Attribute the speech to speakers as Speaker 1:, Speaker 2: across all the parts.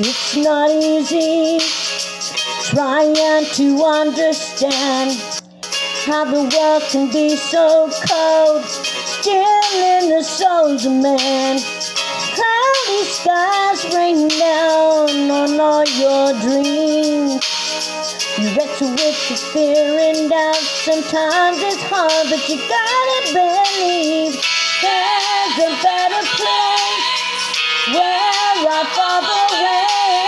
Speaker 1: It's not easy trying to understand how the world can be so cold, still in the souls of man. Cloudy skies rain down on all your dreams. You wrestle with the fear and doubt. Sometimes it's hard, but you gotta believe there's a better place where our Father waits,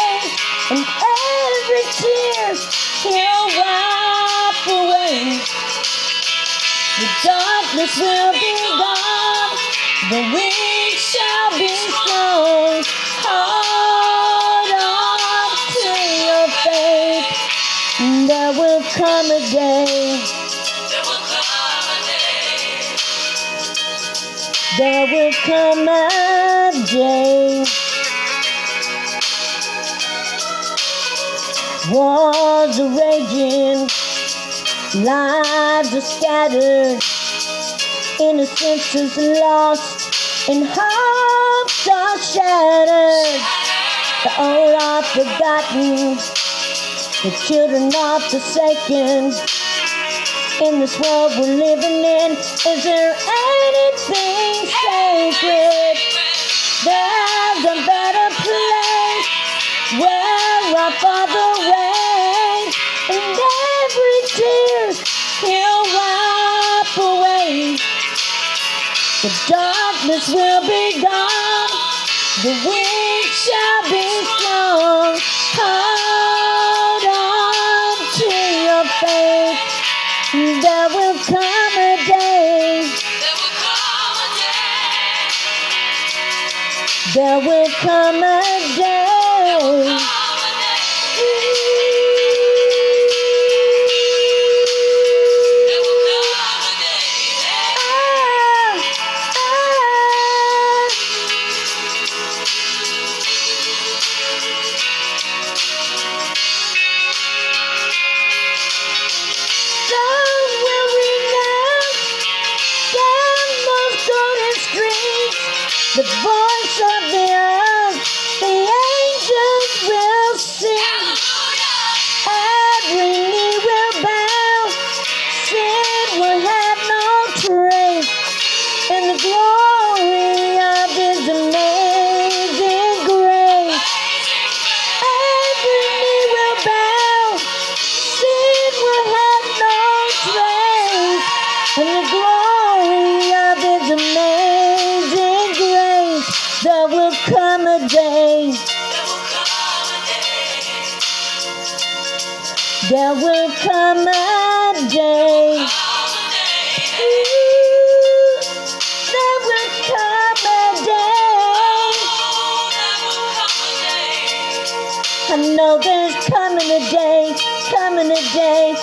Speaker 1: darkness will be gone, the wind shall be strong. Hold on to your faith. There will come a day. There will come a day. Wars are raging, lives are scattered, innocence is lost, and hopes are shattered. The old are forgotten, the children are forsaken. In this world we're living in, is there anything sacred? There's a better place where our Father The darkness will be gone, the wind shall be strong. Hold on to your faith. There will come a day. There will come a day. There will come a day. The voice come a day. There will come a day. Ooh, There will come a day. I know there's coming a day, coming a day